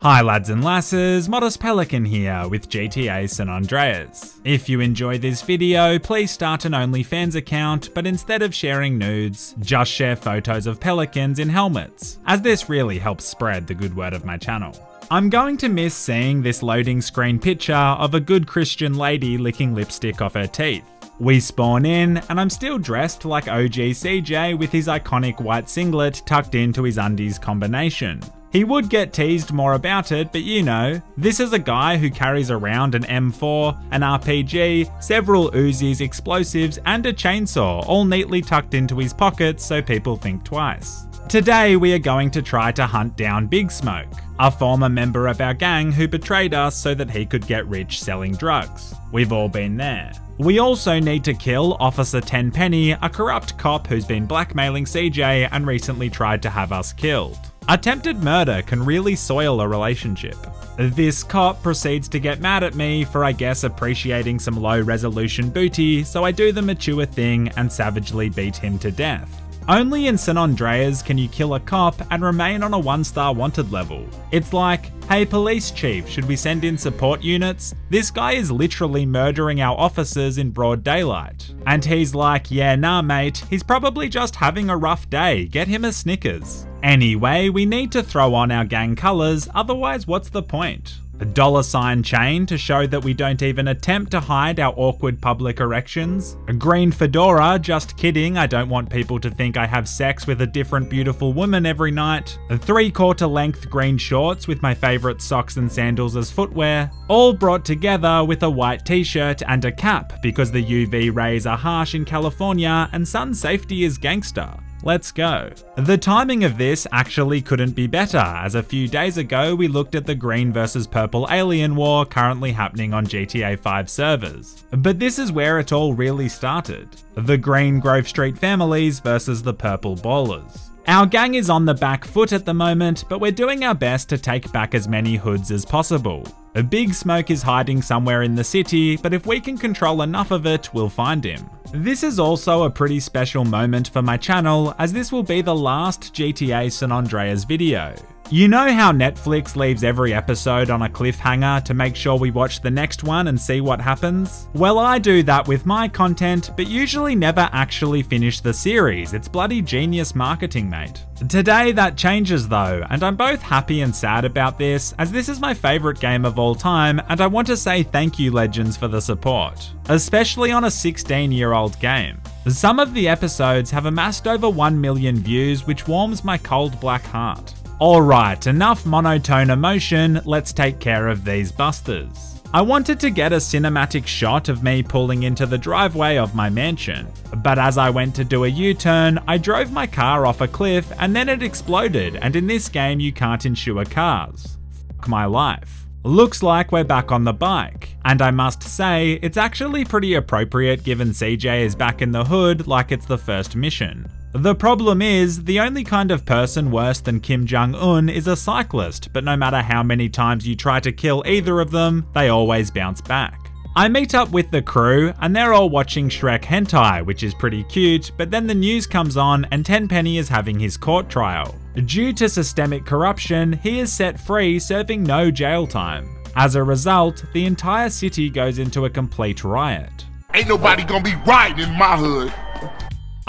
Hi lads and lasses, Modest Pelican here with GTA San Andreas. If you enjoy this video, please start an OnlyFans account, but instead of sharing nudes, just share photos of pelicans in helmets, as this really helps spread the good word of my channel. I'm going to miss seeing this loading screen picture of a good Christian lady licking lipstick off her teeth. We spawn in, and I'm still dressed like OG CJ with his iconic white singlet tucked into his undies combination. He would get teased more about it, but you know, this is a guy who carries around an M4, an RPG, several Uzis, explosives, and a chainsaw, all neatly tucked into his pockets so people think twice. Today we are going to try to hunt down Big Smoke, a former member of our gang who betrayed us so that he could get rich selling drugs. We've all been there. We also need to kill Officer Tenpenny, a corrupt cop who's been blackmailing CJ and recently tried to have us killed. Attempted murder can really soil a relationship. This cop proceeds to get mad at me for I guess appreciating some low resolution booty, so I do the mature thing and savagely beat him to death. Only in San Andreas can you kill a cop and remain on a 1 star wanted level. It's like, hey police chief, should we send in support units? This guy is literally murdering our officers in broad daylight. And he's like, yeah nah mate, he's probably just having a rough day, get him a Snickers. Anyway, we need to throw on our gang colours, otherwise what's the point? A dollar sign chain to show that we don't even attempt to hide our awkward public erections. A green fedora, just kidding, I don't want people to think I have sex with a different beautiful woman every night. A three quarter length green shorts with my favourite socks and sandals as footwear. All brought together with a white t-shirt and a cap because the UV rays are harsh in California and sun safety is gangster. Let's go. The timing of this actually couldn't be better, as a few days ago we looked at the green versus purple alien war currently happening on GTA 5 servers. But this is where it all really started. The green Grove Street families versus the purple Ballas. Our gang is on the back foot at the moment, but we're doing our best to take back as many hoods as possible. A big smoke is hiding somewhere in the city, but if we can control enough of it, we'll find him. This is also a pretty special moment for my channel, as this will be the last GTA San Andreas video. You know how Netflix leaves every episode on a cliffhanger to make sure we watch the next one and see what happens? Well, I do that with my content, but usually never actually finish the series. It's bloody genius marketing, mate. Today that changes though, and I'm both happy and sad about this, as this is my favourite game of all time, and I want to say thank you Legends for the support, especially on a 16 year old game. Some of the episodes have amassed over 1 million views, which warms my cold black heart. Alright, enough monotone emotion, let's take care of these busters. I wanted to get a cinematic shot of me pulling into the driveway of my mansion, but as I went to do a U-turn, I drove my car off a cliff and then it exploded and in this game you can't insure cars. Fuck my life. Looks like we're back on the bike, and I must say, it's actually pretty appropriate given CJ is back in the hood like it's the first mission. The problem is, the only kind of person worse than Kim Jong-un is a cyclist, but no matter how many times you try to kill either of them, they always bounce back. I meet up with the crew, and they're all watching Shrek Hentai, which is pretty cute, but then the news comes on and Tenpenny is having his court trial. Due to systemic corruption, he is set free serving no jail time. As a result, the entire city goes into a complete riot. Ain't nobody gonna be riding in my hood.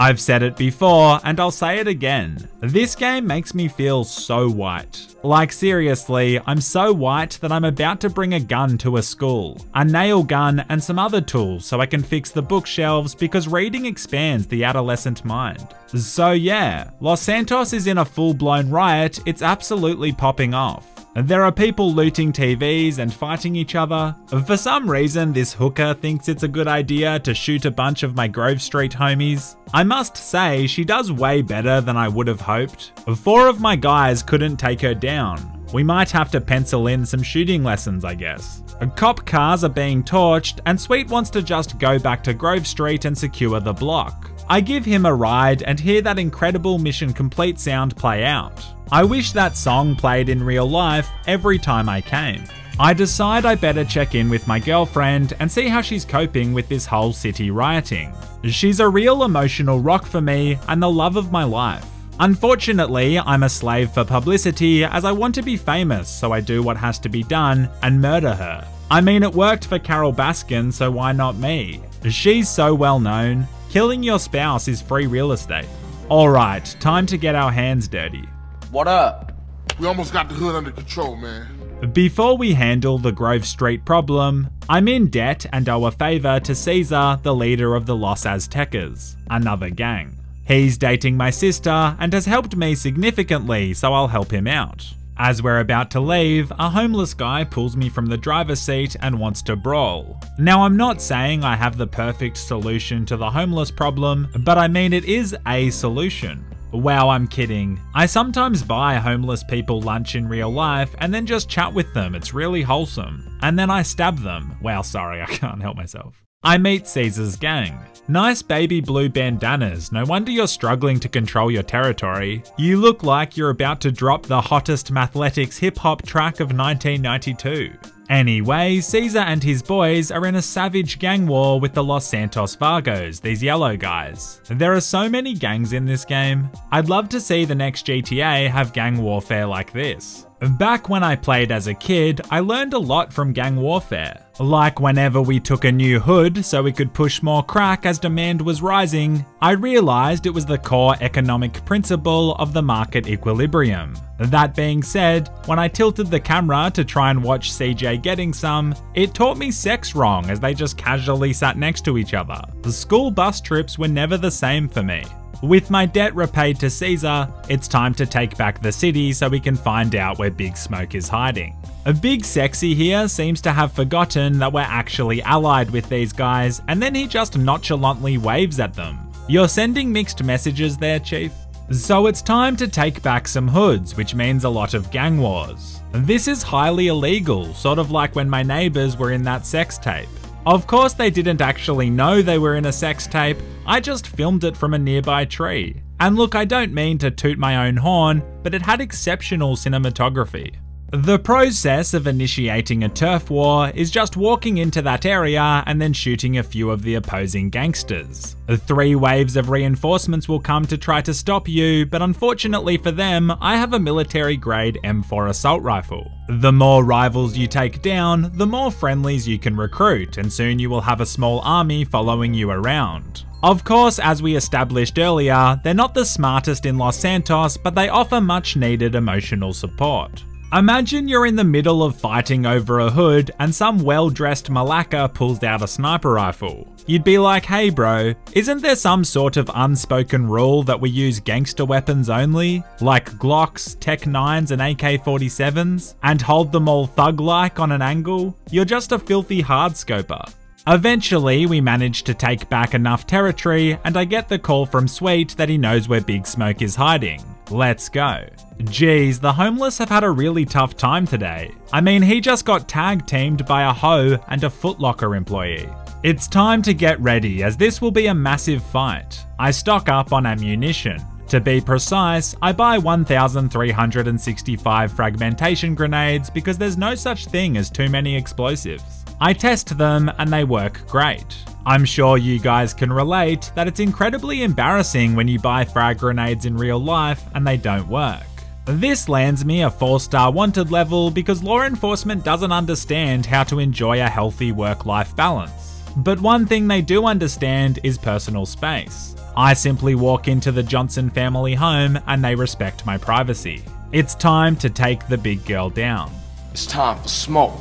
I've said it before, and I'll say it again. This game makes me feel so white. Like seriously, I'm so white that I'm about to bring a gun to a school, a nail gun and some other tools so I can fix the bookshelves because reading expands the adolescent mind. So yeah, Los Santos is in a full blown riot, it's absolutely popping off. There are people looting TVs and fighting each other. For some reason, this hooker thinks it's a good idea to shoot a bunch of my Grove Street homies. I must say, she does way better than I would have hoped. Four of my guys couldn't take her down. We might have to pencil in some shooting lessons, I guess. Cop cars are being torched, and Sweet wants to just go back to Grove Street and secure the block. I give him a ride and hear that incredible mission complete sound play out. I wish that song played in real life every time I came. I decide I better check in with my girlfriend and see how she's coping with this whole city rioting. She's a real emotional rock for me and the love of my life. Unfortunately, I'm a slave for publicity as I want to be famous, so I do what has to be done and murder her. I mean, it worked for Carole Baskin, so why not me? She's so well known. Killing your spouse is free real estate. Alright, time to get our hands dirty. What up? We almost got the hood under control, man. Before we handle the Grove Street problem, I'm in debt and owe a favour to Caesar, the leader of the Los Aztecas, another gang. He's dating my sister and has helped me significantly, so I'll help him out. As we're about to leave, a homeless guy pulls me from the driver's seat and wants to brawl. Now, I'm not saying I have the perfect solution to the homeless problem, but I mean it is a solution. Wow, I'm kidding. I sometimes buy homeless people lunch in real life and then just chat with them, it's really wholesome. And then I stab them. Wow, sorry, I can't help myself. I meet Caesar's gang. Nice baby blue bandanas, no wonder you're struggling to control your territory. You look like you're about to drop the hottest Mathletics hip hop track of 1992. Anyway, Caesar and his boys are in a savage gang war with the Los Santos Vagos, these yellow guys. There are so many gangs in this game. I'd love to see the next GTA have gang warfare like this. Back when I played as a kid, I learned a lot from gang warfare. Like whenever we took a new hood so we could push more crack as demand was rising, I realised it was the core economic principle of the market equilibrium. That being said, when I tilted the camera to try and watch CJ getting some, it taught me sex wrong as they just casually sat next to each other. The school bus trips were never the same for me. With my debt repaid to Caesar, it's time to take back the city so we can find out where Big Smoke is hiding. A Big Sexy here seems to have forgotten that we're actually allied with these guys, and then he just nonchalantly waves at them. You're sending mixed messages there, Chief? So it's time to take back some hoods, which means a lot of gang wars. This is highly illegal, sort of like when my neighbours were in that sex tape. Of course, they didn't actually know they were in a sex tape, I just filmed it from a nearby tree. And look, I don't mean to toot my own horn, but it had exceptional cinematography. The process of initiating a turf war is just walking into that area and then shooting a few of the opposing gangsters. Three waves of reinforcements will come to try to stop you, but unfortunately for them, I have a military grade M4 assault rifle. The more rivals you take down, the more friendlies you can recruit, and soon you will have a small army following you around. Of course, as we established earlier, they're not the smartest in Los Santos, but they offer much needed emotional support. Imagine you're in the middle of fighting over a hood and some well-dressed malacca pulls out a sniper rifle. You'd be like, hey bro, isn't there some sort of unspoken rule that we use gangster weapons only? Like Glocks, Tech 9s and AK-47s? And hold them all thug-like on an angle? You're just a filthy hardscoper. Eventually, we manage to take back enough territory, and I get the call from Sweet that he knows where Big Smoke is hiding. Let's go. Geez, the homeless have had a really tough time today. I mean, he just got tag teamed by a hoe and a Footlocker employee. It's time to get ready, as this will be a massive fight. I stock up on ammunition. To be precise, I buy 1,365 fragmentation grenades because there's no such thing as too many explosives. I test them and they work great. I'm sure you guys can relate that it's incredibly embarrassing when you buy frag grenades in real life and they don't work. This lands me a 4 star wanted level because law enforcement doesn't understand how to enjoy a healthy work life balance. But one thing they do understand is personal space. I simply walk into the Johnson family home and they respect my privacy. It's time to take the big girl down. It's time for smoke.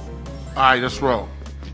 Alright, let's roll.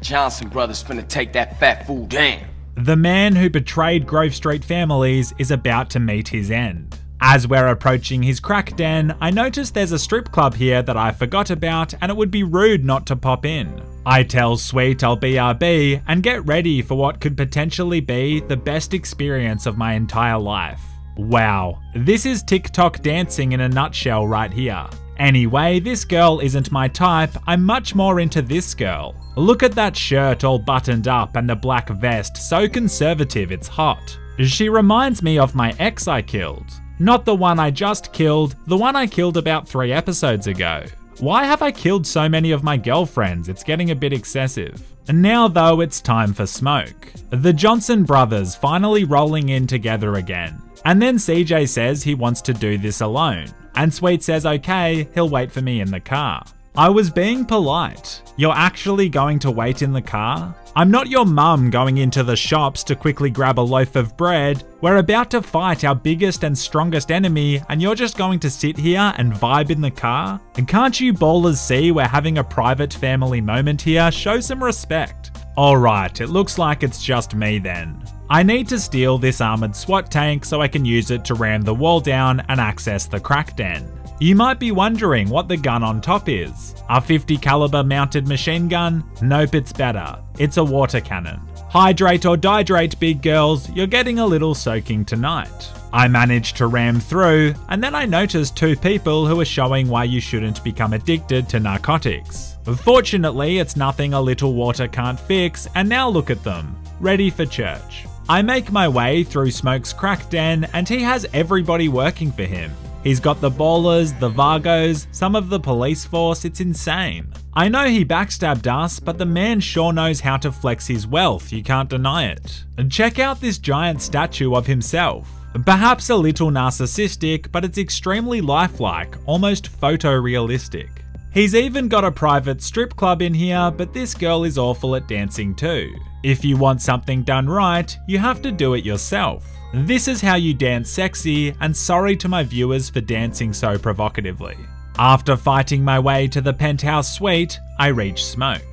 Johnson brothers finna take that fat fool down. The man who betrayed Grove Street families is about to meet his end. As we're approaching his crack den, I notice there's a strip club here that I forgot about and it would be rude not to pop in. I tell Sweet I'll BRB and get ready for what could potentially be the best experience of my entire life. Wow, this is TikTok dancing in a nutshell right here. Anyway, this girl isn't my type, I'm much more into this girl. Look at that shirt all buttoned up and the black vest, so conservative it's hot. She reminds me of my ex I killed. Not the one I just killed, the one I killed about three episodes ago. Why have I killed so many of my girlfriends? It's getting a bit excessive. Now though, it's time for smoke. The Johnson brothers finally rolling in together again. And then CJ says he wants to do this alone. And Sweet says okay, he'll wait for me in the car. I was being polite. You're actually going to wait in the car? I'm not your mum going into the shops to quickly grab a loaf of bread. We're about to fight our biggest and strongest enemy, and you're just going to sit here and vibe in the car? And can't you Ballas see we're having a private family moment here? Show some respect. Alright, it looks like it's just me then. I need to steal this armoured SWAT tank so I can use it to ram the wall down and access the crack den. You might be wondering what the gun on top is. A 50 caliber mounted machine gun? Nope, it's better. It's a water cannon. Hydrate or dihydrate, big girls, you're getting a little soaking tonight. I managed to ram through, and then I noticed two people who are showing why you shouldn't become addicted to narcotics. Fortunately, it's nothing a little water can't fix, and now look at them, ready for church. I make my way through Smoke's crack den, and he has everybody working for him. He's got the Ballas, the Vagos, some of the police force, it's insane. I know he backstabbed us, but the man sure knows how to flex his wealth, you can't deny it. And check out this giant statue of himself. Perhaps a little narcissistic, but it's extremely lifelike, almost photorealistic. He's even got a private strip club in here, but this girl is awful at dancing too. If you want something done right, you have to do it yourself. This is how you dance sexy, and sorry to my viewers for dancing so provocatively. After fighting my way to the penthouse suite, I reach Smoke.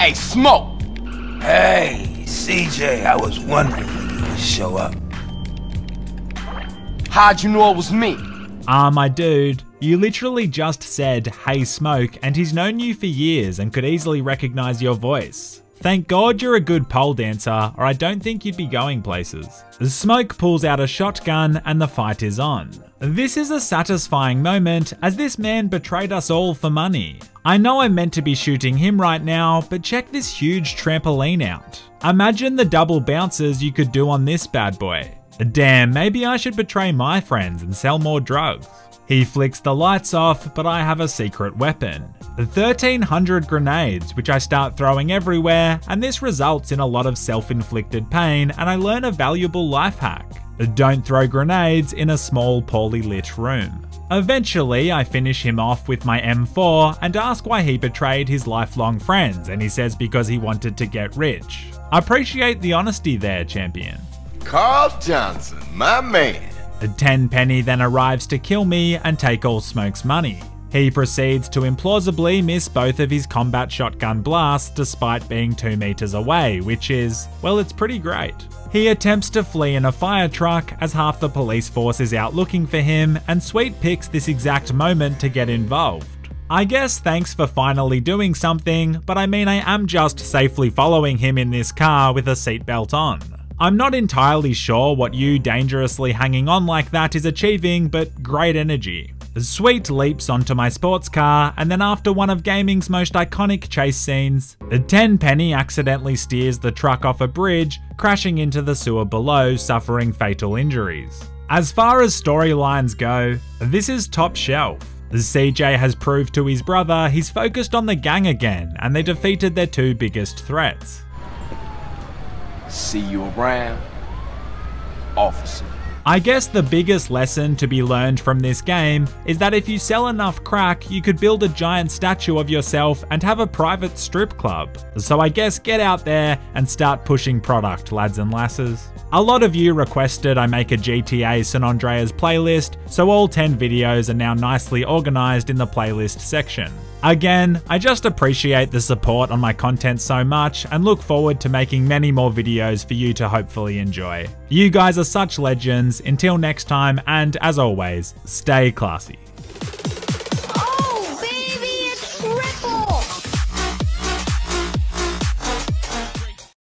Hey, Smoke! Hey, CJ, I was wondering when you would show up. How'd you know it was me? Ah, my dude, you literally just said, hey Smoke, and he's known you for years and could easily recognize your voice. Thank God you're a good pole dancer, or I don't think you'd be going places. Smoke pulls out a shotgun and the fight is on. This is a satisfying moment as this man betrayed us all for money. I know I'm meant to be shooting him right now, but check this huge trampoline out. Imagine the double bounces you could do on this bad boy. Damn, maybe I should betray my friends and sell more drugs. He flicks the lights off, but I have a secret weapon. 1300 grenades, which I start throwing everywhere, and this results in a lot of self-inflicted pain, and I learn a valuable life hack. Don't throw grenades in a small, poorly lit room. Eventually, I finish him off with my M4 and ask why he betrayed his lifelong friends, and he says because he wanted to get rich. I appreciate the honesty there, champion. Carl Johnson, my man. Tenpenny then arrives to kill me and take all Smoke's money. He proceeds to implausibly miss both of his combat shotgun blasts despite being 2 meters away, which is, well, it's pretty great. He attempts to flee in a fire truck as half the police force is out looking for him, and Sweet picks this exact moment to get involved. I guess thanks for finally doing something, but I mean I am just safely following him in this car with a seatbelt on. I'm not entirely sure what you dangerously hanging on like that is achieving, but great energy. Sweet leaps onto my sports car, and then after one of gaming's most iconic chase scenes, the Tenpenny accidentally steers the truck off a bridge, crashing into the sewer below, suffering fatal injuries. As far as storylines go, this is top shelf. CJ has proved to his brother he's focused on the gang again, and they defeated their two biggest threats. See you around, officer. I guess the biggest lesson to be learned from this game is that if you sell enough crack, you could build a giant statue of yourself and have a private strip club. So I guess get out there and start pushing product, lads and lasses. A lot of you requested I make a GTA San Andreas playlist, so all 10 videos are now nicely organised in the playlist section. Again, I just appreciate the support on my content so much and look forward to making many more videos for you to hopefully enjoy. You guys are such legends, until next time and as always, stay classy.